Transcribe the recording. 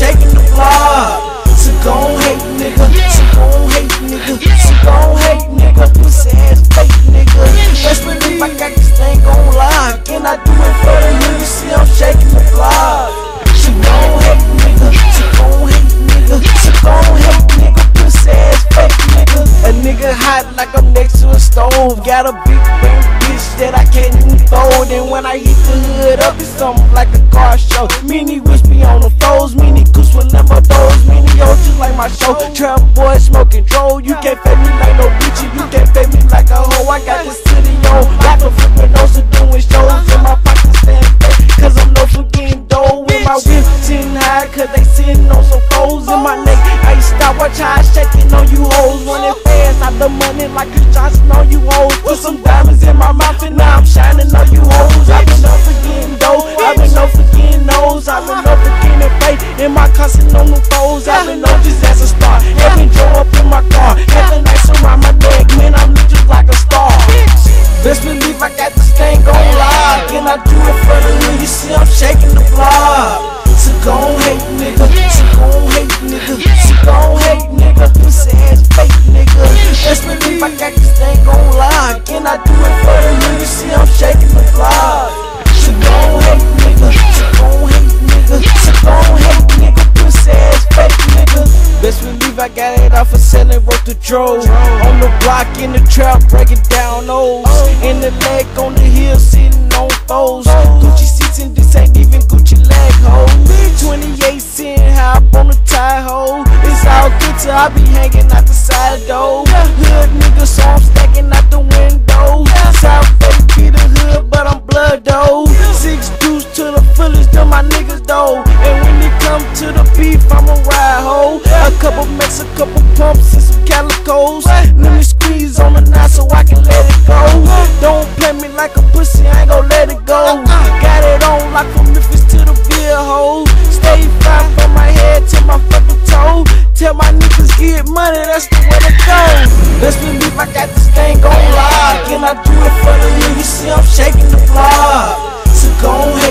shaking the block. So gon' hate, nigga. So gon' hate, nigga. So gon' hate, nigga. Pussy ass fake, nigga. Best believe I got this thing gon' lock. And I do it for the nigga. See, I'm shaking the block. So gon' hate, nigga. So gon' hate, nigga. So gon' hate, nigga. Pussy ass fake, nigga. A nigga hot like I'm next to a stove. Got a big when I hit the hood up, it's something like a car show. Mini wish on the foes. Mini goose will never those. Mini yo, just like my show. Trap boy smoking dro. You can't fake me like no bitch. You can't fake me like a hoe. I got the city on. Like a flippin' nose to doing shows. In my pocket stand. Cause I'm no for getting dough. With my whip sitting high. Cause they sitting on some foes in my neck. I stop. Watch how I shaking on you hoes. Running fast. Out the money like Chris Johnson on you hoes. Put some diamonds in my mouth and now I'm shining on you I got it off of selling worth the drove. On the block in the trap, breaking down O's. In the leg on the hill, sitting on foes. Gucci seats and this ain't even Gucci leg hole. 28 cent hop on the tie hole. It's all good till I be hanging out the side door. Hood nigga, couple pumps and some calicos. What? Let me squeeze on the knot so I can let it go. Don't play me like a pussy, I ain't gon' let it go. Got it on lock from Memphis to the Villahole. Stay fly from my head to my fucking toe. Tell my niggas get money, that's the way to go. Let's believe I got this thing gon' lock. And I do it for the niggas, see I'm shaking the block. So go ahead.